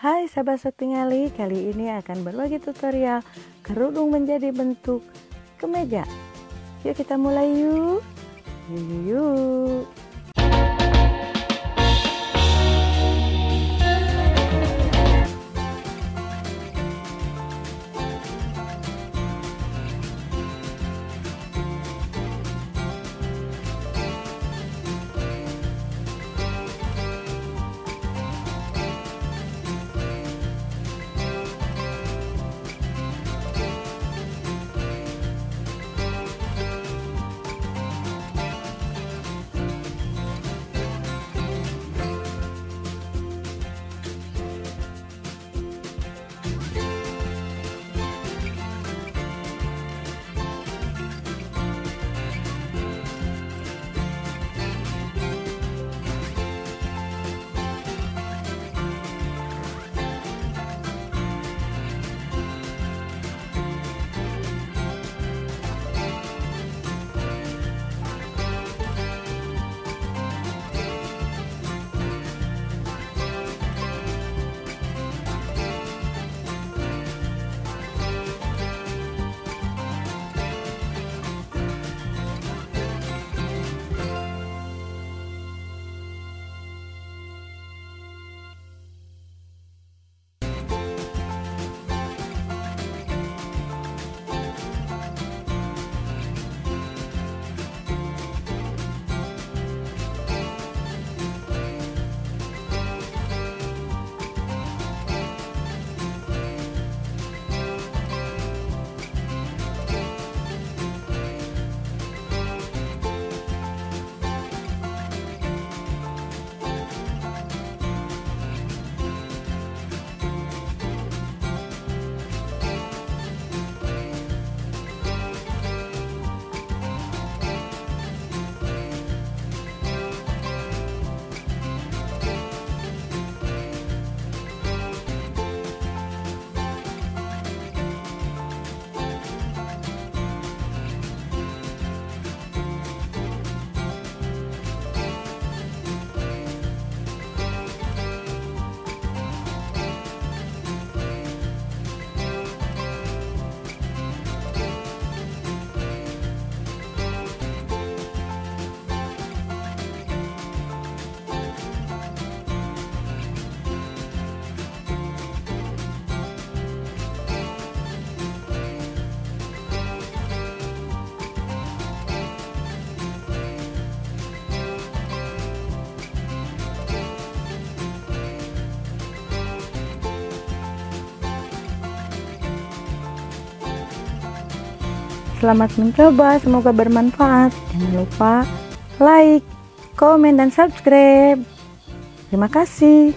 Hai sahabat setingali, kali ini akan berbagi tutorial kerudung menjadi bentuk kemeja. Yuk kita mulai yuk. Yuk yuk Selamat mencoba, semoga bermanfaat. Jangan lupa like, komen, dan subscribe. Terima kasih.